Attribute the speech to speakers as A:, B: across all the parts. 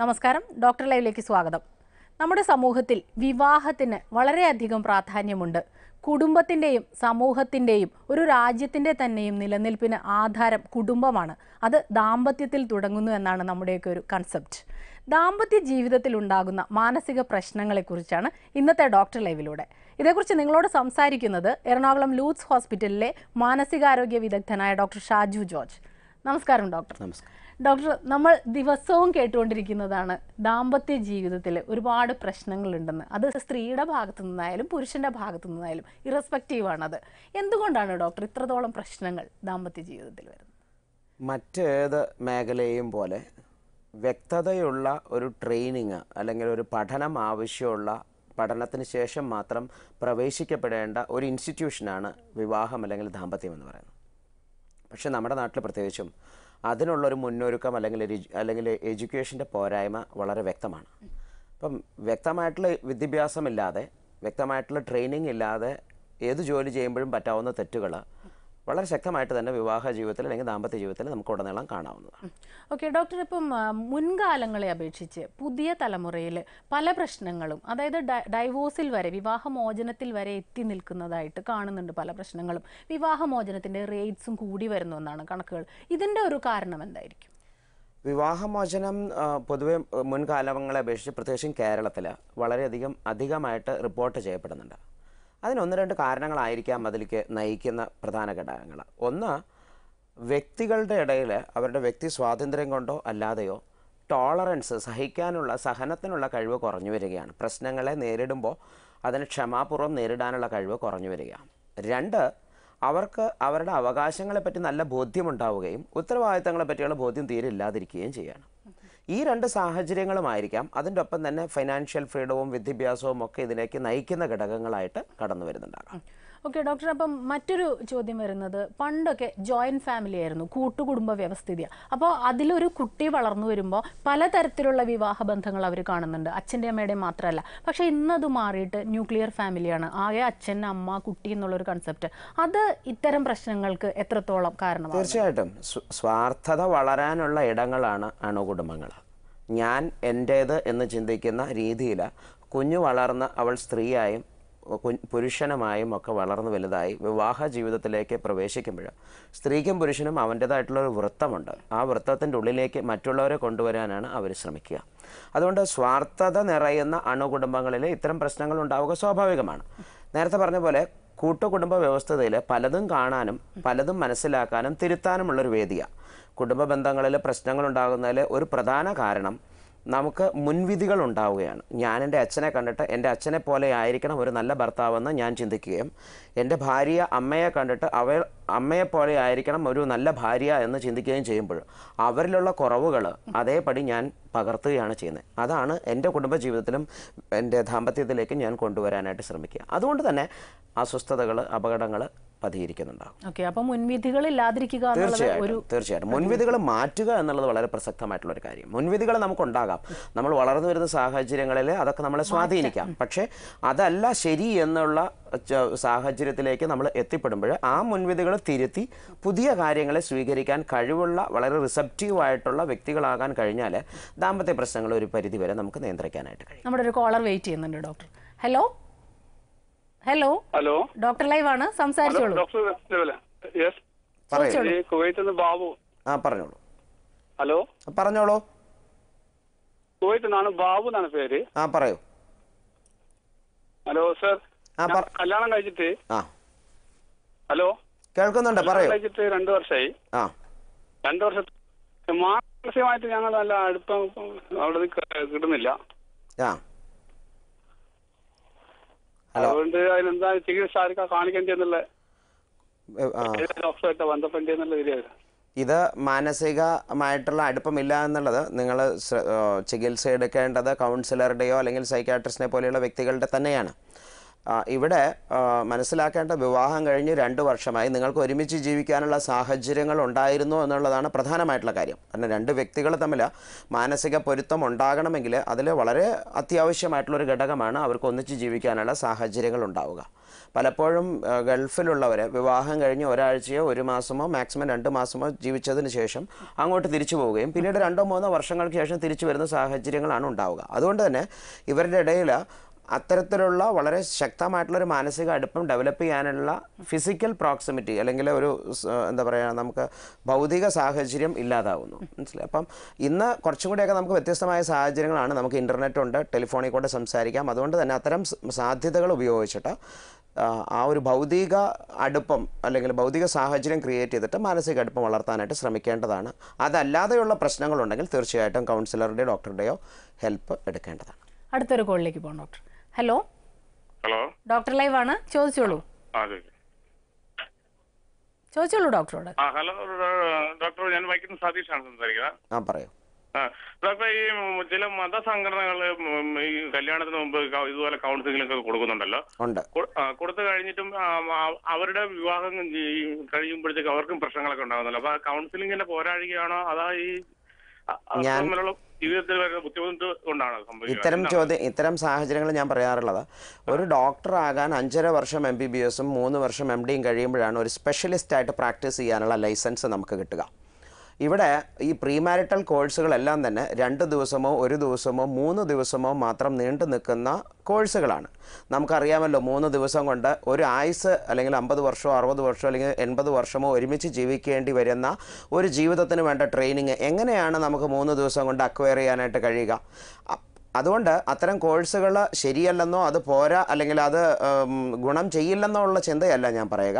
A: നമസ്കാരം. ഡോക്ടർ ലൈവിലേക്ക് സ്വാഗതം. നമ്മുടെ സമൂഹത്തിൽ വിവാഹത്തിന് വളരെയധികം പ്രാധാന്യമുണ്ട്. കുടുംബത്തിന്റെയും സമൂഹത്തിന്റെയും ഒരു രാജ്യത്തിന്റെ തന്നെയും നിലനിൽപ്പിന് ആധാരം കുടുംബമാണ്. അത് ദാമ്പത്യത്തിൽ തുടങ്ങുന്നു എന്നാണ് നമ്മുടെയൊക്കെ ഒരു കൺസെപ്റ്റ് ദാമ്പത്യ ജീവിതത്തിൽ ഉണ്ടാകുന്ന മാനസിക പ്രശ്നങ്ങളെക്കുറിച്ചാണ് ഇന്നത്തെ ഡോക്ടർ ലൈവിലൂടെ. ഇതേക്കുറിച്ച് നിങ്ങളോട് സംസാരിക്കുന്നത് എറണാകുളം ലൂത്സ് ഹോസ്പിറ്റലിലെ മാനസികാരോഗ്യ വിദഗ്ധനായ ഡോക്ടർ ഷാജു ജോർജ്. നമസ്കാരം ഡോക്ടർ.
B: നമസ്കാരം.
A: ഡോക്ടർ നമ്മൾ ദിവസവും കേട്ടുകൊണ്ടിരിക്കുന്നതാണ് ദാമ്പത്യ ജീവിതത്തിൽ ഒരുപാട് പ്രശ്നങ്ങളുണ്ടെന്ന്. അത് സ്ത്രീയുടെ ഭാഗത്തു നിന്നായാലും പുരുഷന്റെ ഭാഗത്തു നിന്നായാലും ഇറസ്പെക്റ്റീവ് ആണത്. എന്തുകൊണ്ടാണ് ഡോക്ടർ ഇത്രത്തോളം പ്രശ്നങ്ങൾ ദാമ്പത്യ ജീവിതത്തിൽ വരുന്നത്?
B: മറ്റേത് മേഖലയും പോലെ വ്യക്തതയുള്ള ഒരു ട്രെയിനിങ് അല്ലെങ്കിൽ ഒരു പഠനം ആവശ്യമുള്ള പഠനത്തിന് ശേഷം മാത്രം പ്രവേശിക്കപ്പെടേണ്ട ഒരു ഇൻസ്റ്റിറ്റ്യൂഷനാണ് വിവാഹം അല്ലെങ്കിൽ ദാമ്പത്യം എന്ന് പറയുന്നത്. പക്ഷേ നമ്മുടെ നാട്ടിൽ പ്രത്യേകിച്ചും അതിനുള്ളൊരു മുന്നൊരുക്കം അല്ലെങ്കിൽ അല്ലെങ്കിൽ എഡ്യൂക്കേഷന്റെ പോരായ്മ വളരെ വ്യക്തമാണ്. അപ്പം വ്യക്തമായിട്ടുള്ള വിദ്യാഭ്യാസമില്ലാതെ വ്യക്തമായിട്ടുള്ള ട്രെയിനിങ് ഇല്ലാതെ ഏത് ജോലി ചെയ്യുമ്പോഴും പറ്റാവുന്ന തെറ്റുകൾ വളരെ ശക്തമായിട്ട് തന്നെ വിവാഹ ജീവിതത്തിൽ അല്ലെങ്കിൽ ദാമ്പത്യ ജീവിതത്തിൽ നമുക്ക് ഉടനീളം കാണാവുന്നതാണ്.
A: ഓക്കെ ഡോക്ടർ ഇപ്പം മുൻകാലങ്ങളെ അപേക്ഷിച്ച് പുതിയ തലമുറയിൽ പല പ്രശ്നങ്ങളും അതായത് ഡൈവോഴ്സിൽ വരെ വിവാഹമോചനത്തിൽ വരെ എത്തി നിൽക്കുന്നതായിട്ട് കാണുന്നുണ്ട് പല പ്രശ്നങ്ങളും. വിവാഹമോചനത്തിന്റെ റേറ്റ്സും കൂടി വരുന്നു എന്നാണ് കണക്കുകൾ. ഇതിന്റെ ഒരു കാരണം എന്തായിരിക്കും?
B: വിവാഹമോചനം പൊതുവെ മുൻകാലങ്ങളെ അപേക്ഷിച്ച് പ്രത്യേകിച്ചും കേരളത്തിൽ വളരെയധികം അധികമായിട്ട് റിപ്പോർട്ട് ചെയ്യപ്പെടുന്നുണ്ട്. അതിന് ഒന്ന് രണ്ട് കാരണങ്ങളായിരിക്കാം അതിലേക്ക് നയിക്കുന്ന പ്രധാന ഘടകങ്ങൾ. ഒന്ന് വ്യക്തികളുടെ ഇടയിൽ അവരുടെ വ്യക്തി സ്വാതന്ത്ര്യം കൊണ്ടോ അല്ലാതെയോ ടോളറൻസ് സഹിക്കാനുള്ള സഹനത്തിനുള്ള കഴിവ് കുറഞ്ഞു വരികയാണ്. പ്രശ്നങ്ങളെ നേരിടുമ്പോൾ അതിന് ക്ഷമാപൂർവം നേരിടാനുള്ള കഴിവ് കുറഞ്ഞു വരികയാണ്. രണ്ട് അവർക്ക് അവരുടെ അവകാശങ്ങളെപ്പറ്റി നല്ല ബോധ്യമുണ്ടാവുകയും ഉത്തരവാദിത്തങ്ങളെപ്പറ്റിയുള്ള ബോധ്യം തീരെ ഇല്ലാതിരിക്കുകയും ചെയ്യുകയാണ് ഈ രണ്ട് സാഹചര്യങ്ങളുമായിരിക്കാം അതിന്റെ ഒപ്പം തന്നെ ഫൈനാൻഷ്യൽ ഫ്രീഡവും വിദ്യാഭ്യാസവും ഒക്കെ ഇതിലേക്ക് നയിക്കുന്ന ഘടകങ്ങളായിട്ട് കടന്നു വരുന്നുണ്ടാകാം
A: ഓക്കെ ഡോക്ടർ അപ്പം മറ്റൊരു ചോദ്യം വരുന്നത്. പണ്ടൊക്കെ ജോയിന്റ് ഫാമിലി ആയിരുന്നു കൂട്ടുകുടുംബ വ്യവസ്ഥിതിയാണ് അപ്പോൾ അതിലൊരു കുട്ടി വളർന്നു വരുമ്പോൾ പലതരത്തിലുള്ള വിവാഹ ബന്ധങ്ങൾ അവർ കാണുന്നുണ്ട്. അച്ഛന്റെ അമ്മയുടെയും മാത്രമല്ല പക്ഷേ ഇന്നത് മാറിയിട്ട് ന്യൂക്ലിയർ ഫാമിലിയാണ് ആകെ അച്ഛൻ അമ്മ കുട്ടി എന്നുള്ളൊരു കൺസെപ്റ്റ് അത് ഇത്തരം പ്രശ്നങ്ങൾക്ക് എത്രത്തോളം കാരണം
B: തീർച്ചയായിട്ടും. സ്വാർത്ഥത വളരാനുള്ള ഇടങ്ങളാണ് അണുകുടുംബങ്ങൾ ഞാൻ എന്റേത് എന്ന് ചിന്തിക്കുന്ന രീതിയിൽ കുഞ്ഞു വളർന്ന് അവൾ സ്ത്രീയായും പുരുഷനുമായും ഒക്കെ വളർന്നു വലുതായി വിവാഹ ജീവിതത്തിലേക്ക് പ്രവേശിക്കുമ്പോൾ സ്ത്രീക്കും പുരുഷനും അവന്റേതായിട്ടുള്ള ഒരു വൃത്തമുണ്ട്. ആ വൃത്തത്തിന്റെ ഉള്ളിലേക്ക് മറ്റുള്ളവരെ കൊണ്ടുവരാനാണ് അവർ ശ്രമിക്കുക. അതുകൊണ്ട് സ്വാർത്ഥത നിറയുന്ന അണുകുടുംബങ്ങളിൽ ഇത്തരം പ്രശ്നങ്ങൾ ഉണ്ടാവുക സ്വാഭാവികമാണ്. നേരത്തെ പറഞ്ഞ പോലെ കൂട്ടുകുടുംബ വ്യവസ്ഥതയിൽ പലതും കാണാനും പലതും മനസ്സിലാക്കാനും തിരുത്താനുമുള്ളൊരു വേദിയാണ് കുടുംബ ബന്ധങ്ങളിൽ പ്രശ്നങ്ങൾ ഉണ്ടാകുന്നതിൽ ഒരു പ്രധാന കാരണം നമുക്ക് മുൻവിധികൾ ഉണ്ടാവുകയാണ്. ഞാൻ എന്റെ അച്ഛനെ കണ്ടിട്ട് എന്റെ അച്ഛനെ പോലെ ആയിരിക്കണം ഒരു നല്ല ഭർത്താവെന്ന് ഞാൻ ചിന്തിക്കുകയും എന്റെ ഭാര്യ അമ്മയെ കണ്ടിട്ട് അവ അമ്മയെ പോലെ ആയിരിക്കണം ഒരു നല്ല ഭാര്യ എന്ന് ചിന്തിക്കുകയും ചെയ്യുമ്പോൾ അവരിലുള്ള കുറവുകൾ അതേപടി ഞാൻ പകർത്തുകയാണ് ചെയ്യുന്നത്. അതാണ് എന്റെ കുടുംബജീവിതത്തിലും എന്റെ ദാമ്പത്യത്തിലേക്ക് ഞാൻ കൊണ്ടുവരാനായിട്ട് ശ്രമിക്കുക. അതുകൊണ്ട് തന്നെ അസ്വസ്ഥതകൾ അപകടങ്ങൾ പതിയിരിക്കുന്നുണ്ടാകും.
A: ഓക്കെ അപ്പോൾ മുൻവിധികൾ ഇല്ലാതിരിക്കുക
B: തീർച്ചയായിട്ടും തീർച്ചയായിട്ടും. മുൻവിധികൾ മാറ്റുക എന്നുള്ളത് വളരെ പ്രസക്തമായിട്ടുള്ള ഒരു കാര്യം. മുൻവിധികൾ നമുക്കുണ്ടാകാം. നമ്മൾ വളർന്നു വരുന്ന സാഹചര്യങ്ങളിൽ അതൊക്കെ നമ്മളെ സ്വാധീനിക്കാം. പക്ഷേ അതല്ല ശരി എന്നുള്ള സാഹചര്യത്തിലേക്ക് നമ്മൾ എത്തിപ്പെടുമ്പോൾ ആ മുൻവിധികൾ തിരുത്തി പുതിയ കാര്യങ്ങളെ സ്വീകരിക്കാൻ കഴിവുള്ള വളരെ റിസപ്റ്റീവ് ആയിട്ടുള്ള വ്യക്തികളാകാൻ കഴിഞ്ഞാൽ ദാമ്പത്യ പ്രശ്നങ്ങൾ ഒരു പരിധി വരെ നമുക്ക് നിയന്ത്രിക്കാനായിട്ട് കഴിയും.
A: നമ്മുടെ ഒരു കോളർ വെയിറ്റ് ചെയ്യുന്നുണ്ട് doctor. Hello? Hello
C: hello
A: doctor live ആണ്. സംസാരിച്ചോളൂ.
C: ബാബു.
B: ആ പറഞ്ഞോളൂ.
C: ഹലോ
B: പറഞ്ഞോളൂ.
C: കുവൈത്ത് നിന്നാണ് ബാബു എന്നാണ് പേര്.
B: ആ പറയൂ.
C: ഹലോ സർ കല്യാണം കഴിച്ചിട്ട്
B: ആ.
C: ഹലോ
B: കേൾക്കുന്നുണ്ട് പറയൂ.
C: കഴിച്ചിട്ട് രണ്ടു വർഷമായി
B: ആ.
C: രണ്ടു വർഷത്തെ മാനസികമായിട്ട് ഞങ്ങൾ നല്ല അടുപ്പം അവിടെ കിട്ടുന്നില്ല.
B: ആ.
C: അതുകൊണ്ട് അതിനെന്താ ചികിത്സ ആർക്കാ കാണിക്കേണ്ടതെന്നുള്ള ഡോക്ടറായിട്ട് ബന്ധപ്പെടേന്നുള്ള ഇതിലായിരുന്നു
B: ഇത്. മാനസികമായിട്ടുള്ള അടുപ്പമില്ല എന്നുള്ളത് നിങ്ങൾ ചികിത്സ എടുക്കേണ്ടത് കൗൺസിലറുടെയോ അല്ലെങ്കിൽ സൈക്കാട്രിസ്റ്റിനെ പോലെയുള്ള വ്യക്തികളുടെ തന്നെയാണ്. ഇവിടെ മനസ്സിലാക്കേണ്ട വിവാഹം കഴിഞ്ഞ് രണ്ട് വർഷമായി നിങ്ങൾക്ക് ഒരുമിച്ച് ജീവിക്കാനുള്ള സാഹചര്യങ്ങൾ ഉണ്ടായിരുന്നു എന്നുള്ളതാണ് പ്രധാനമായിട്ടുള്ള കാര്യം. കാരണം രണ്ട് വ്യക്തികൾ തമ്മിൽ മാനസിക പൊരുത്തം ഉണ്ടാകണമെങ്കിൽ അതിൽ വളരെ അത്യാവശ്യമായിട്ടുള്ളൊരു ഘടകമാണ് അവർക്ക് ഒന്നിച്ച് ജീവിക്കാനുള്ള സാഹചര്യങ്ങൾ ഉണ്ടാവുക. പലപ്പോഴും ഗൾഫിലുള്ളവർ വിവാഹം കഴിഞ്ഞ് ഒരാഴ്ചയോ ഒരു മാസമോ മാക്സിമം രണ്ട് മാസമോ ജീവിച്ചതിന് ശേഷം അങ്ങോട്ട് തിരിച്ചു പോവുകയും പിന്നീട് രണ്ടോ മൂന്നോ വർഷങ്ങൾക്ക് ശേഷം തിരിച്ചു വരുന്ന സാഹചര്യങ്ങളാണ് ഉണ്ടാവുക. അതുകൊണ്ട് തന്നെ ഇവരുടെ ഇടയിൽ അത്തരത്തിലുള്ള വളരെ ശക്തമായിട്ടുള്ളൊരു മാനസിക അടുപ്പം ഡെവലപ്പ് ചെയ്യാനുള്ള ഫിസിക്കൽ പ്രോക്സിമിറ്റി അല്ലെങ്കിൽ ഒരു എന്താ പറയുക നമുക്ക് ഭൗതിക സാഹചര്യം ഇല്ലാതാവുന്നു. മനസ്സിലായി? അപ്പം ഇന്ന് കുറച്ചും കൂടിയൊക്കെ നമുക്ക് വ്യത്യസ്തമായ സാഹചര്യങ്ങളാണ്. നമുക്ക് ഇന്റർനെറ്റ് ഉണ്ട് ടെലിഫോണിൽ കൂടെ സംസാരിക്കാം. അതുകൊണ്ട് തന്നെ അത്തരം സാധ്യതകൾ ഉപയോഗിച്ചിട്ട് ആ, ഒരു ഭൗതിക അടുപ്പം അല്ലെങ്കിൽ ഭൗതിക സാഹചര്യം ക്രിയേറ്റ് ചെയ്തിട്ട് മാനസിക അടുപ്പം വളർത്താനായിട്ട് ശ്രമിക്കേണ്ടതാണ്. അതല്ലാതെയുള്ള പ്രശ്നങ്ങളുണ്ടെങ്കിൽ തീർച്ചയായിട്ടും കൗൺസിലറുടെയോ ഡോക്ടറുടെയോ ഹെൽപ്പ് എടുക്കേണ്ടതാണ്.
A: അടുത്തൊരു കോളിലേക്ക് പോകാം doctor hello?
D: Hello?
A: Doctor live ആണ് ചോദിച്ചോളൂ ചോദിച്ചോളൂ ഡോക്ടറോട്.
D: ആ ഹലോ ഡോക്ടർ ഞാൻ വൈക്കം സതീഷാണ് സംസാരിക്കുന്നത്.
B: ആ പറയൂ.
D: ആ ഡോക്ടർ ഈ ചില ചില മതസംഘടനകൾ ഈ കല്യാണത്തിന് മുമ്പ് ഇതുപോലെ കൗൺസിലിംഗ് ഒക്കെ കൊടുക്കുന്നുണ്ടല്ലോ.
B: ഉണ്ട്.
D: കൊടുത്തു കഴിഞ്ഞിട്ടും അവരുടെ വിവാഹം കഴിയുമ്പോഴത്തേക്ക് അവർക്കും പ്രശ്നങ്ങളൊക്കെ ഉണ്ടാകുന്നല്ലോ അപ്പൊ ആ കൗൺസിലിംഗിന്റെ പോരാഴികയാണോ? അതാ ഈ തമ്മിലുള്ള ജീവിതത്തിൽ വരുന്ന ബുദ്ധിമുട്ട് കൊണ്ടാണോ സംഭവിക്കുന്നത്
B: ഇത്തരം? ചോദ്യം ഇത്തരം സാഹചര്യങ്ങൾ ഞാൻ പറയാറുള്ളത് ഒരു ഡോക്ടർ ആകാൻ അഞ്ചര വർഷം എം ബി ബി എസും മൂന്ന് വർഷം എം ഡിയും കഴിയുമ്പോഴാണ് ഒരു സ്പെഷ്യലിസ്റ്റ് ആയിട്ട് പ്രാക്ടീസ് ചെയ്യാനുള്ള ലൈസൻസ് നമുക്ക് കിട്ടുക ഇവിടെ ഈ പ്രീമാരിറ്റൽ കോഴ്സുകളെല്ലാം തന്നെ രണ്ട് ദിവസമോ ഒരു ദിവസമോ മൂന്ന് ദിവസമോ മാത്രം നീണ്ടു നിൽക്കുന്ന കോഴ്സുകളാണ് നമുക്കറിയാമല്ലോ മൂന്ന് ദിവസം കൊണ്ട് ഒരു ആയുസ് അല്ലെങ്കിൽ അമ്പത് വർഷമോ അറുപത് വർഷമോ അല്ലെങ്കിൽ എൺപത് വർഷമോ ഒരുമിച്ച് ജീവിക്കേണ്ടി വരുന്ന ഒരു ജീവിതത്തിന് വേണ്ട ട്രെയിനിങ് എങ്ങനെയാണ് നമുക്ക് മൂന്ന് ദിവസം കൊണ്ട് അക്വയർ ചെയ്യാനായിട്ട് കഴിയുക? അതുകൊണ്ട് അത്തരം കോഴ്സുകൾ ശരിയല്ലെന്നോ അത് പോരാ അല്ലെങ്കിൽ അത് ഗുണം ചെയ്യില്ലെന്നോ ഉള്ള ചിന്തയല്ല ഞാൻ പറയുക.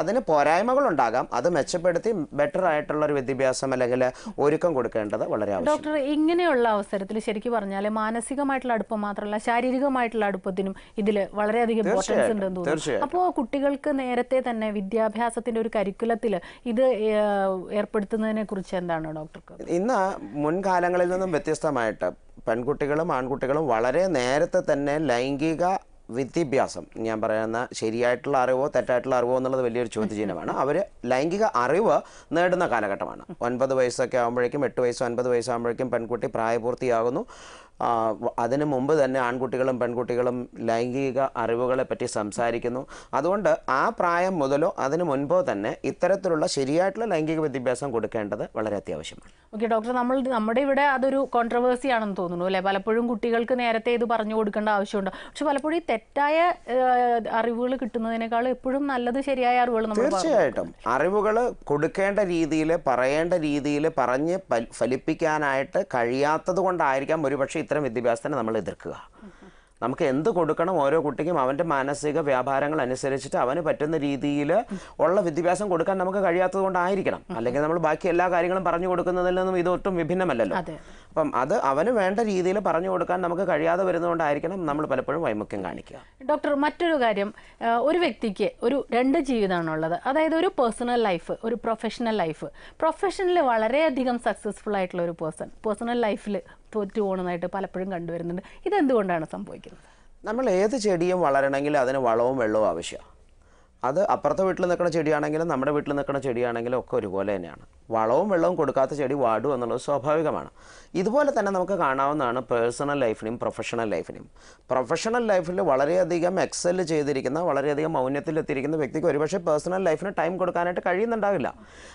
B: അതിന് പോരായ്മകളുണ്ടാകാം അത് മെച്ചപ്പെടുത്തി ബെറ്റർ ആയിട്ടുള്ള ഒരു വിദ്യാഭ്യാസം അല്ലെങ്കിൽ ഒരുക്കം കൊടുക്കേണ്ടത് വളരെ
A: ഡോക്ടർ ഇങ്ങനെയുള്ള അവസരത്തിൽ ശരിക്കും പറഞ്ഞാൽ മാനസികമായിട്ടുള്ള അടുപ്പം മാത്രമല്ല ശാരീരികമായിട്ടുള്ള അടുപ്പത്തിനും ഇതിൽ വളരെയധികം ഇമ്പോർട്ടൻസ് ഉണ്ടെന്ന് തോന്നുന്നു. അപ്പോൾ കുട്ടികൾക്ക് നേരത്തെ തന്നെ വിദ്യാഭ്യാസത്തിന്റെ ഒരു കരിക്കുലത്തിൽ ഇത് ഏർപ്പെടുത്തുന്നതിനെ കുറിച്ച് എന്താണ് ഡോക്ടർക്ക്?
B: ഇന്ന് മുൻകാലങ്ങളിൽ നിന്നും വ്യത്യസ്തമായിട്ട് പെൺകുട്ടികളും ആൺകുട്ടികളും വളരെ നേരത്തെ തന്നെ ലൈംഗിക വിദ്യാഭ്യാസം ഞാൻ പറയുന്ന ശരിയായിട്ടുള്ള അറിവോ തെറ്റായിട്ടുള്ള അറിവോ എന്നുള്ളത് വലിയൊരു ചോദ്യചിഹ്നമാണ്. അവർ ലൈംഗിക അറിവ് നേടുന്ന കാലഘട്ടമാണ്. ഒൻപത് വയസ്സൊക്കെ ആകുമ്പോഴേക്കും എട്ട് വയസ്സ് ഒൻപത് വയസ്സാകുമ്പോഴേക്കും പെൺകുട്ടി പ്രായപൂർത്തിയാകുന്നു. അതിനു മുമ്പ് തന്നെ ആൺകുട്ടികളും പെൺകുട്ടികളും ലൈംഗിക അറിവുകളെ പറ്റി സംസാരിക്കുന്നു. അതുകൊണ്ട് ആ പ്രായം മുതലോ അതിനു മുൻപോ തന്നെ ഇത്തരത്തിലുള്ള ശരിയായിട്ടുള്ള ലൈംഗിക വിദ്യാഭ്യാസം കൊടുക്കേണ്ടത് വളരെ അത്യാവശ്യമാണ്.
A: ഓക്കെ ഡോക്ടർ നമ്മൾ നമ്മുടെ ഇവിടെ അതൊരു കോൺട്രവേഴ്സി ആണെന്ന് തോന്നുന്നു അല്ലെ? പലപ്പോഴും കുട്ടികൾക്ക് നേരത്തെ ഇത് പറഞ്ഞു കൊടുക്കേണ്ട ആവശ്യമുണ്ട്. പക്ഷെ പലപ്പോഴും ഈ തെറ്റായ അറിവുകൾ കിട്ടുന്നതിനേക്കാൾ എപ്പോഴും നല്ലത് ശരിയായ അറിവുകൾ നമ്മൾ
B: തീർച്ചയായിട്ടും. അറിവുകൾ കൊടുക്കേണ്ട രീതിയിൽ പറയേണ്ട രീതിയിൽ പറഞ്ഞ് ഫലിപ്പിക്കാനായിട്ട് കഴിയാത്തത് കൊണ്ടായിരിക്കാം ഒരുപക്ഷെ ഇത്തരം വിദ്യാഭ്യാസത്തിനെ നമ്മൾ എതിർക്കുക. നമുക്ക് എന്ത് കൊടുക്കണം ഓരോ കുട്ടിക്കും അവന്റെ മാനസിക വ്യാപാരങ്ങൾ അനുസരിച്ചിട്ട് അവന് പറ്റുന്ന രീതിയിൽ ഉള്ള വിദ്യാഭ്യാസം കൊടുക്കാൻ നമുക്ക് കഴിയാത്തത് കൊണ്ടായിരിക്കണം. അല്ലെങ്കിൽ നമ്മൾ ബാക്കി എല്ലാ കാര്യങ്ങളും പറഞ്ഞു കൊടുക്കുന്നതിൽ നിന്നും ഇതൊട്ടും വിഭിന്നമല്ലല്ലോ.
A: അതെ.
B: അപ്പം അത് അവന് വേണ്ട രീതിയിൽ പറഞ്ഞു കൊടുക്കാൻ നമുക്ക് കഴിയാതെ വരുന്നതുകൊണ്ടായിരിക്കണം നമ്മൾ പലപ്പോഴും വൈമുഖ്യം കാണിക്കുക.
A: ഡോക്ടർ മറ്റൊരു കാര്യം. ഒരു വ്യക്തിക്ക് ഒരു രണ്ട് ജീവിതമാണുള്ളത്. അതായത് ഒരു പേഴ്സണൽ ലൈഫ് ഒരു പ്രൊഫഷണൽ ലൈഫ് പ്രൊഫഷനിൽ വളരെയധികം സക്സസ്ഫുൾ ആയിട്ടുള്ള ഒരു പേഴ്സൺ പേഴ്സണൽ ലൈഫിൽ തോറ്റു പോകുന്നതായിട്ട് പലപ്പോഴും കണ്ടുവരുന്നുണ്ട്. ഇതെന്തുകൊണ്ടാണ് സംഭവിക്കുന്നത്?
B: നമ്മൾ ഏത് ചെടിയും വളരണമെങ്കിൽ അതിന് വളവും വെള്ളവും ആവശ്യമാണ്. അത് അപ്പുറത്തെ വീട്ടിൽ നിൽക്കുന്ന ചെടിയാണെങ്കിലും നമ്മുടെ വീട്ടിൽ നിൽക്കുന്ന ചെടിയാണെങ്കിലും ഒക്കെ ഒരുപോലെ തന്നെയാണ്. വളവും വെള്ളവും കൊടുക്കാത്ത ചെടി വാടും എന്നുള്ളത് സ്വാഭാവികമാണ്. ഇതുപോലെ തന്നെ നമുക്ക് കാണാവുന്നതാണ് പേഴ്സണൽ ലൈഫിനെയും പ്രൊഫഷണൽ ലൈഫിനെയും പ്രൊഫഷണൽ ലൈഫിൽ വളരെയധികം എക്സൽ ചെയ്തിരിക്കുന്ന വളരെയധികം മൗന്യത്തിലെത്തിയിരിക്കുന്ന വ്യക്തിക്ക് ഒരുപക്ഷെ പേഴ്സണൽ ലൈഫിന് ടൈം കൊടുക്കാനായിട്ട് കഴിയുന്നുണ്ടാവില്ല.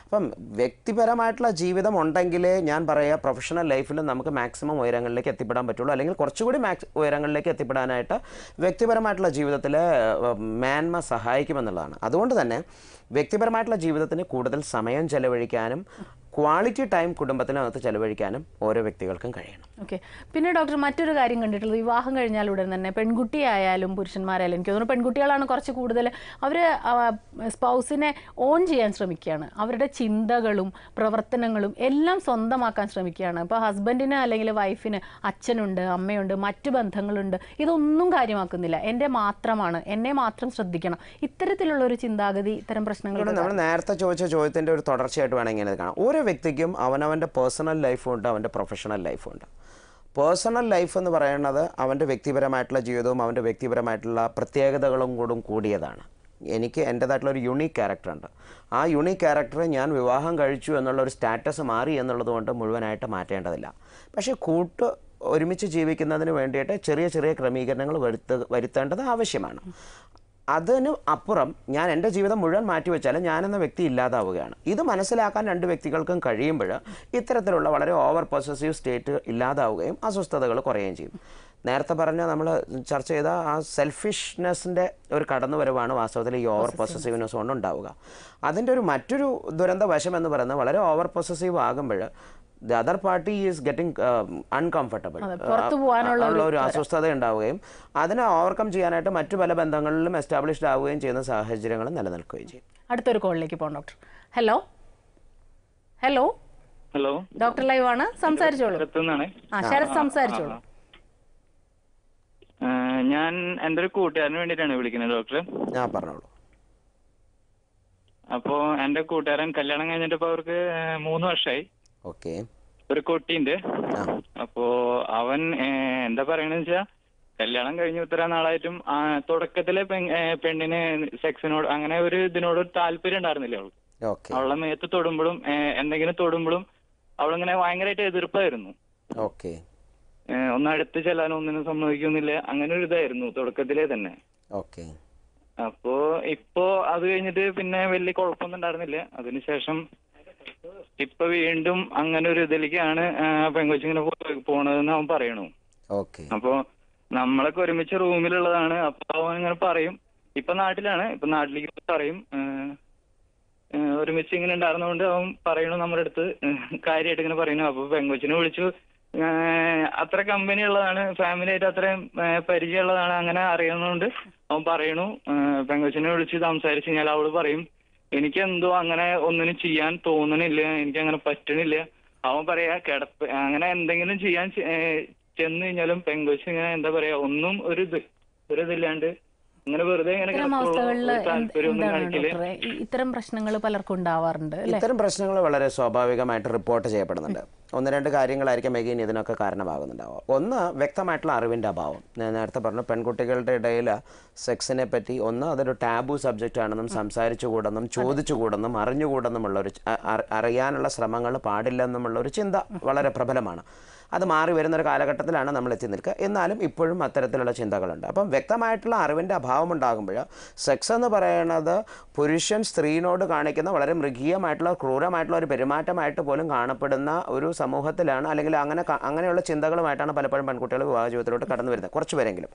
B: അപ്പം വ്യക്തിപരമായിട്ടുള്ള ജീവിതം ഉണ്ടെങ്കിലേ ഞാൻ പറയുക പ്രൊഫഷണൽ ലൈഫിൽ നമുക്ക് മാക്സിമം ഉയരങ്ങളിലേക്ക് എത്തിപ്പെടാൻ പറ്റുള്ളൂ. അല്ലെങ്കിൽ കുറച്ചുകൂടി മാക്സ് ഉയരങ്ങളിലേക്ക് എത്തിപ്പെടാനായിട്ട് വ്യക്തിപരമായിട്ടുള്ള ജീവിതത്തിൽ മേന്മ സഹായിക്കുമെന്നുള്ളതാണ് അതുകൊണ്ട് തന്നെ വ്യക്തിപരമായിട്ടുള്ള ജീവിതത്തിന് കൂടുതൽ സമയം ചെലവഴിക്കാനും ക്വാളിറ്റി ടൈം കുടുംബത്തിനകത്ത് ചെലവഴിക്കാനും ഓരോ വ്യക്തികൾക്കും കഴിയണം.
A: ഓക്കെ. പിന്നെ ഡോക്ടർ മറ്റൊരു കാര്യം കണ്ടിട്ടുള്ളത് വിവാഹം കഴിഞ്ഞാൽ ഉടൻ തന്നെ പെൺകുട്ടിയായാലും പുരുഷന്മാരായാലും എനിക്ക് തോന്നുന്നു പെൺകുട്ടികളാണ് കുറച്ച് കൂടുതൽ അവർ സ്പൗസിനെ ഓൺ ചെയ്യാൻ ശ്രമിക്കുകയാണ്. അവരുടെ ചിന്തകളും പ്രവർത്തനങ്ങളും എല്ലാം സ്വന്തമാക്കാൻ ശ്രമിക്കുകയാണ്. ഇപ്പോൾ ഹസ്ബൻഡിന് അല്ലെങ്കിൽ വൈഫിന് അച്ഛനുണ്ട് അമ്മയുണ്ട് മറ്റു ബന്ധങ്ങളുണ്ട്. ഇതൊന്നും കാര്യമാക്കുന്നില്ല. എന്റെ മാത്രമാണ്. എന്നെ മാത്രം ശ്രദ്ധിക്കണം. ഇത്തരത്തിലുള്ള ഒരു ചിന്താഗതി ഇത്തരം പ്രശ്നങ്ങൾ
B: നമ്മൾ നേരത്തെ ചോദിച്ച ചോദ്യത്തിന്റെ ഒരു തുടർച്ചയായിട്ട് വേണമെങ്കിൽ കാണാം. ഓരോ വ്യക്തിക്കും അവനവന്റെ പേഴ്സണൽ ലൈഫും ഉണ്ട് അവന്റെ പ്രൊഫഷണൽ ലൈഫും ഉണ്ട്. പേഴ്സണൽ ലൈഫ് എന്ന് പറയുന്നത് അവന്റെ വ്യക്തിപരമായിട്ടുള്ള ജീവിതവും അവന്റെ വ്യക്തിപരമായിട്ടുള്ള പ്രത്യേകതകളും കൂടും കൂടിയതാണ്. എനിക്ക് എന്റേതായിട്ടുള്ള ഒരു യുണീക്ക് ക്യാരക്ടറുണ്ട് ആ യുണീക്ക് ക്യാരക്ടർ ഞാൻ വിവാഹം കഴിച്ചു എന്നുള്ള ഒരു സ്റ്റാറ്റസ് മാറി എന്നുള്ളതുകൊണ്ട് മുഴുവനായിട്ട് മാറ്റേണ്ടതില്ല. പക്ഷേ കൂട്ട് ഒരുമിച്ച് ജീവിക്കുന്നതിന് വേണ്ടിയിട്ട് ചെറിയ ചെറിയ ക്രമീകരണങ്ങൾ വരുത്ത വരുത്തേണ്ടത് ആവശ്യമാണ്. അതിന് അപ്പുറം ഞാൻ എന്റെ ജീവിതം മുഴുവൻ മാറ്റിവെച്ചാൽ ഞാനെന്ന വ്യക്തി ഇല്ലാതാവുകയാണ്. ഇത് മനസ്സിലാക്കാൻ രണ്ട് വ്യക്തികൾക്കും കഴിയുമ്പോൾ ഇത്തരത്തിലുള്ള വളരെ ഓവർ പൊസസീവ് സ്റ്റേറ്റ് ഇല്ലാതാവുകയും അസ്വസ്ഥതകൾ കുറയുകയും ചെയ്യും. നേരത്തെ പറഞ്ഞ നമ്മൾ ചർച്ച ചെയ്ത ആ സെൽഫിഷ്നെസ്സിന്റെ ഒരു കടന്നുവരവാണ് വാസ്തവത്തിൽ ഈ ഓവർ പൊസസീവ്നെസ് കൊണ്ട് ഉണ്ടാവുക അതിന്റെ ഒരു മറ്റൊരു ദുരന്ത വശം എന്ന് പറയുന്നത് വളരെ ഓവർ പൊസസീവ് ആകുമ്പോൾ the other party is getting uncomfortable ഉള്ള ഒരു അസ്വസ്ഥത ഉണ്ടാവുകയും അതിനെ ഓവർകം ചെയ്യാനായിട്ട് മറ്റു പല ബന്ധങ്ങളിലും എസ്റ്റാബ്ലിഷ്ഡ് ആവുകയും ചെയ്യുന്ന സാഹചര്യങ്ങൾ നിലനിൽക്കുകയും ചെയ്യും.
A: അടുത്തൊരു കോളിലേക്ക് പോകാം doctor. Hello? Hello?
C: Hello?
A: Doctor live ആണ് സംസാരിച്ചോളൂ ആ ശരത് സംസാരിച്ചോളൂ.
C: ഞാൻ എന്റെ ഒരു കൂട്ടുകാരന് വേണ്ടിയിട്ടാണ് വിളിക്കുന്നത് ഡോക്ടർ.
B: ഞാൻ പറഞ്ഞോളൂ.
C: അപ്പോ എന്റെ കൂട്ടുകാരൻ കല്യാണം കഴിഞ്ഞിട്ട് ഇപ്പൊ അവർക്ക് മൂന്ന് വർഷമായി.
B: ഓക്കെ.
C: ഒരു കുട്ടിയുണ്ട്. അപ്പോ അവൻ എന്താ പറയണെന്ന് വെച്ചാ കല്യാണം കഴിഞ്ഞ് ഇത്ര നാളായിട്ടും തുടക്കത്തിലെ പെണ്ണിന് സെക്സിനോട് അങ്ങനെ ഒരു ഇതിനോട് ഒരു താല്പര്യം ഉണ്ടായിരുന്നില്ല അവൾക്ക്? അവളെ മേത്ത് തൊടുമ്പോഴും എന്തെങ്കിലും തൊടുമ്പോഴും അവളിങ്ങനെ ഭയങ്കരമായിട്ട് എതിർപ്പായിരുന്നു.
B: ഓക്കെ.
C: ഒന്ന് അടുത്ത് ചെല്ലാനോ ഒന്നിനും സമ്മതിക്കുന്നില്ല. അങ്ങനെ ഒരു ഇതായിരുന്നു തുടക്കത്തിലെ തന്നെ.
B: ഓക്കെ.
C: അപ്പോ ഇപ്പോ അത് കഴിഞ്ഞിട്ട് പിന്നെ വലിയ കുഴപ്പമൊന്നും ഉണ്ടായിരുന്നില്ല. അതിനുശേഷം ഇപ്പൊ വീണ്ടും അങ്ങനെ ഒരു ഇതിലേക്കാണ് പെങ്കൊച്ചിങ്ങനെ പോണതെന്ന് അവൻ പറയണു.
B: ഓക്കെ.
C: അപ്പൊ നമ്മളൊക്കെ ഒരുമിച്ച് റൂമിലുള്ളതാണ് അപ്പൊ അവൻ ഇങ്ങനെ പറയും. ഇപ്പൊ നാട്ടിലാണ് ഇപ്പൊ നാട്ടിലേക്ക് പറയും. ഒരുമിച്ച് ഇങ്ങനെ ഉണ്ടായിരുന്നതുകൊണ്ട് അവൻ പറയണു നമ്മുടെ അടുത്ത് കാര്യമായിട്ട് ഇങ്ങനെ പറയുന്നു അപ്പൊ പെങ്കൊച്ചിനെ വിളിച്ചു അത്ര കമ്പനി ഉള്ളതാണ് ഫാമിലി ആയിട്ട് അത്രയും പരിചയമുള്ളതാണ് അങ്ങനെ അറിയുന്നതുകൊണ്ട് അവൻ പറയണു. പെങ്കൊച്ചിനെ വിളിച്ച് സംസാരിച്ച് കഴിഞ്ഞാൽ അവൾ പറയും എനിക്ക് എന്തോ അങ്ങനെ ഒന്നിനും ചെയ്യാൻ തോന്നണില്ല എനിക്ക് അങ്ങനെ പറ്റണില്ല. അവൻ പറയാ കിടപ്പ് അങ്ങനെ എന്തെങ്കിലും ചെയ്യാൻ ചെന്ന് കഴിഞ്ഞാലും പെങ്കൊച്ച് ഇങ്ങനെ എന്താ പറയാ ഒന്നും ഒരു ഇത് ഒരു ഇതില്ലാണ്ട് ഇങ്ങനെ വെറുതെ ഇങ്ങനെ
A: ഇത്തരം പ്രശ്നങ്ങൾ പലർക്കും ഉണ്ടാവാറുണ്ട്
B: ഇത്തരം പ്രശ്നങ്ങൾ വളരെ സ്വാഭാവികമായിട്ട് റിപ്പോർട്ട് ചെയ്യപ്പെടുന്നുണ്ട്. ഒന്ന് രണ്ട് കാര്യങ്ങളായിരിക്കും മെഗീൻ ഇതിനൊക്കെ കാരണമാകുന്നുണ്ടാവുക. ഒന്ന് വ്യക്തമായിട്ടുള്ള അറിവിന്റെ അഭാവം. ഞാൻ നേരത്തെ പറഞ്ഞു പെൺകുട്ടികളുടെ ഇടയിൽ സെക്സിനെ പറ്റി ഒന്ന് അതൊരു ടാബു സബ്ജക്റ്റ് ആണെന്നും സംസാരിച്ചുകൂടെന്നും ചോദിച്ചുകൂടെന്നും അറിഞ്ഞുകൂടെന്നുമുള്ള ഒരു അറിയാനുള്ള ശ്രമങ്ങൾ പാടില്ലെന്നുമുള്ള ഒരു ചിന്ത വളരെ പ്രബലമാണ്. അത് മാറി വരുന്നൊരു കാലഘട്ടത്തിലാണ് നമ്മൾ എത്തി നിൽക്കുക. എന്നാലും ഇപ്പോഴും അത്തരത്തിലുള്ള ചിന്തകളുണ്ട്. അപ്പം വ്യക്തമായിട്ടുള്ള അറിവിന്റെ അഭാവം ഉണ്ടാകുമ്പോൾ സെക്സ് എന്ന് പറയുന്നത് പുരുഷൻ സ്ത്രീനോട് കാണിക്കുന്ന വളരെ മൃഗീയമായിട്ടുള്ള ക്രൂരമായിട്ടുള്ള ഒരു പെരുമാറ്റമായിട്ട് പോലും കാണപ്പെടുന്ന ഒരു സമൂഹത്തിലാണ്. അല്ലെങ്കിൽ അങ്ങനെ അങ്ങനെയുള്ള ചിന്തകളുമായിട്ടാണ് പലപ്പോഴും പെൺകുട്ടികൾ വിവാഹ ജീവിതത്തിലോട്ട് കടന്നു വരുന്നത് കുറച്ച് പേരെങ്കിലും.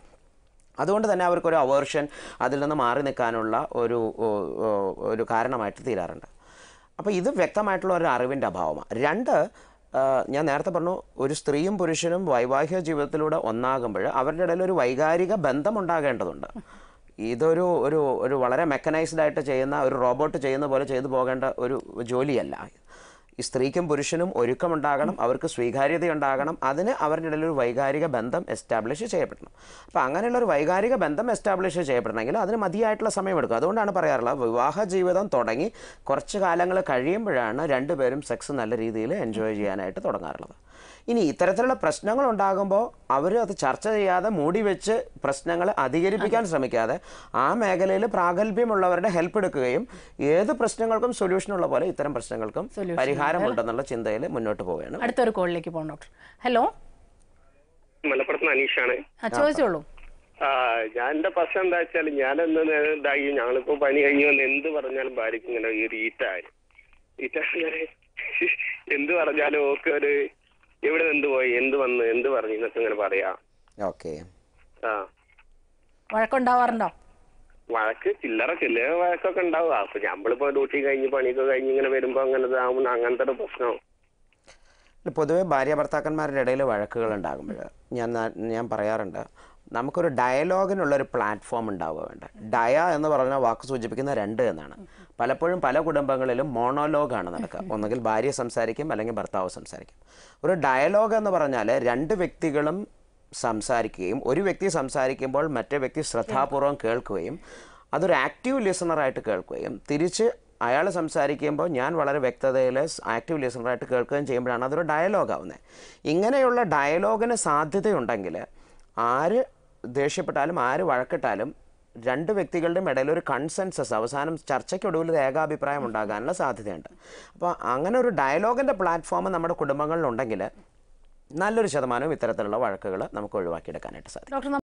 B: അതുകൊണ്ട് തന്നെ അവർക്കൊരു അവേർഷൻ അതിൽ നിന്ന് മാറി നിൽക്കാനുള്ള ഒരു ഒരു കാരണമായിട്ട് തീരാറുണ്ട്. അപ്പോൾ ഇത് വ്യക്തമായിട്ടുള്ള ഒരു അറിവിന്റെ അഭാവമാണ്. രണ്ട് ഞാൻ നേരത്തെ പറഞ്ഞു ഒരു സ്ത്രീയും പുരുഷനും വൈവാഹിക ജീവിതത്തിലൂടെ ഒന്നാകുമ്പോൾ അവരുടെ ഇടയിൽ ഒരു വൈകാരിക ബന്ധം ഉണ്ടാകേണ്ടതുണ്ട് ഇതൊരു ഒരു ഒരു വളരെ മെക്കനൈസ്ഡ് ആയിട്ട് ചെയ്യുന്ന ഒരു റോബോട്ട് ചെയ്യുന്ന പോലെ ചെയ്തു പോകേണ്ട ഒരു ജോലിയല്ല. ഈ സ്ത്രീക്കും പുരുഷനും ഒരുക്കമുണ്ടാകണം അവർക്ക് സ്വീകാര്യത ഉണ്ടാകണം അതിന് അവരുടെ ഇടയിൽ ഒരു വൈകാരിക ബന്ധം എസ്റ്റാബ്ലിഷ് ചെയ്യപ്പെടണം. അപ്പോൾ അങ്ങനെയുള്ള ഒരു വൈകാരിക ബന്ധം എസ്റ്റാബ്ലിഷ് ചെയ്യപ്പെടണമെങ്കിൽ അതിന് മതിയായിട്ടുള്ള സമയമെടുക്കും. അതുകൊണ്ടാണ് പറയാറുള്ളത് വിവാഹ ജീവിതം തുടങ്ങി കുറച്ച് കാലങ്ങൾ കഴിയുമ്പോഴാണ് രണ്ടുപേരും സെക്സ് നല്ല രീതിയിൽ എൻജോയ് ചെയ്യാനായിട്ട് തുടങ്ങാറുള്ളത്. ഇനി ഇത്തരത്തിലുള്ള പ്രശ്നങ്ങൾ ഉണ്ടാകുമ്പോൾ അവർ അത് ചർച്ച ചെയ്യാതെ മൂടി വെച്ച് പ്രശ്നങ്ങൾ അധികരിപ്പിക്കാൻ ശ്രമിക്കാതെ ആ മേഖലയിൽ പ്രാഗൽഭ്യമുള്ളവരുടെ ഹെൽപ്പ് എടുക്കുകയും ഏത് പ്രശ്നങ്ങൾക്കും സൊല്യൂഷൻ ഉള്ള പോലെ ഇത്തരം പ്രശ്നങ്ങൾക്കും പരിഹാരമുണ്ടെന്നുള്ള ചിന്തയിൽ മുന്നോട്ട് പോവുകയാണ്.
A: അടുത്തൊരു കോളിലേക്ക് പോകണം ഡോക്ടർ. ഹലോ
E: മലപ്പുറത്ത് അനീഷാണ്.
A: ചോദിച്ചോളൂ.
E: ആ ഞാൻ എന്റെ പ്രശ്നം എന്താ വെച്ചാൽ ഞാനെന്ന് ഇതായി ഞങ്ങളിപ്പോ പണി കഴിഞ്ഞു എന്ത് പറഞ്ഞാലും ഭാര്യക്ക് ഇങ്ങനെ ഈ ഒരു ഈറ്റായി. ഈറ്റ എന്ത് പറഞ്ഞാലും ഓക്കെ ഒരു എവിടെ നിന്ന് എന്ത് പോയി എന്ത് വന്ന് എന്ത് പറഞ്ഞു എന്നൊക്കെ ഇങ്ങനെ പറയാ.
B: ഓക്കെ.
E: ആ.
A: വഴക്കുണ്ടാവാറുണ്ടോ?
E: വഴക്ക് ചില്ലറ ചില്ലറ വഴക്കൊക്കെ ഉണ്ടാവുക അപ്പൊ നമ്മളിപ്പോ ഡ്യൂട്ടി കഴിഞ്ഞ് പണിയൊക്കെ കഴിഞ്ഞ് ഇങ്ങനെ വരുമ്പോ അങ്ങനെ ഇതാവുമ്പോ അങ്ങനത്തെ ഒരു പ്രശ്നം
B: പൊതുവെ ഭാര്യ ഭർത്താക്കന്മാരുടെ ഇടയിൽ വഴക്കുകൾ ഉണ്ടാകുമ്പോൾ ഞാൻ ഞാൻ പറയാറുണ്ട് നമുക്കൊരു ഡയലോഗിനുള്ള ഒരു പ്ലാറ്റ്ഫോം ഉണ്ടാവുക വേണ്ട. ഡയ എന്ന് പറഞ്ഞ വാക്ക് സൂചിപ്പിക്കുന്ന രണ്ട് എന്നാണ്. പലപ്പോഴും പല കുടുംബങ്ങളിലും മോണോലോഗാണ് നടക്കുക. ഒന്നുകിൽ ഭാര്യ സംസാരിക്കും അല്ലെങ്കിൽ ഭർത്താവ് സംസാരിക്കും. ഒരു ഡയലോഗ് എന്ന് പറഞ്ഞാൽ രണ്ട് വ്യക്തികളും സംസാരിക്കുകയും ഒരു വ്യക്തി സംസാരിക്കുമ്പോൾ മറ്റേ വ്യക്തി ശ്രദ്ധാപൂർവം കേൾക്കുകയും അതൊരു ആക്റ്റീവ് ലിസണറായിട്ട് കേൾക്കുകയും തിരിച്ച് അയാൾ സംസാരിക്കുമ്പോൾ ഞാൻ വളരെ വ്യക്തതയിൽ ആക്റ്റീവ് ലിസണറായിട്ട് കേൾക്കുകയും ചെയ്യുമ്പോഴാണ് അതൊരു ഡയലോഗ് ആവുന്നത് ഇങ്ങനെയുള്ള ഡയലോഗിന് സാധ്യതയുണ്ടെങ്കിൽ ആര് ദേഷ്യപ്പെട്ടാലും ആര് വഴക്കിട്ടാലും രണ്ട് വ്യക്തികളുടെയും ഇടയിൽ ഒരു കൺസെൻസസ് അവസാനം ചർച്ചയ്ക്കൊടുവിൽ ഏകാഭിപ്രായം ഉണ്ടാകാനുള്ള സാധ്യതയുണ്ട്. അപ്പോൾ അങ്ങനെ ഒരു ഡയലോഗിന്റെ പ്ലാറ്റ്ഫോം നമ്മുടെ കുടുംബങ്ങളിലുണ്ടെങ്കിൽ നല്ലൊരു ശതമാനവും ഇത്തരത്തിലുള്ള വഴക്കുകൾ നമുക്ക് ഒഴിവാക്കിയെടുക്കാനായിട്ട് സാധിക്കും.